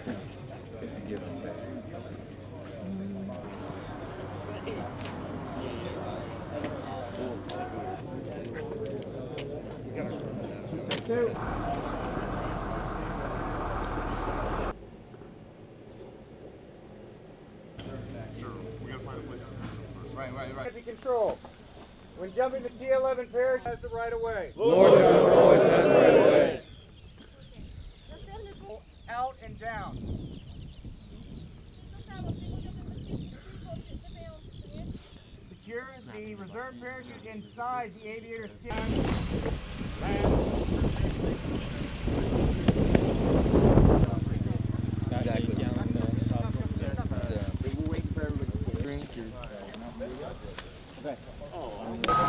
It's a, it's a give and take. Right, right, right. Be control. When jumping the T11 parachute has the right of way. Lord Jumper out. Secure the reserve parachute inside the aviator's cabin. Exactly.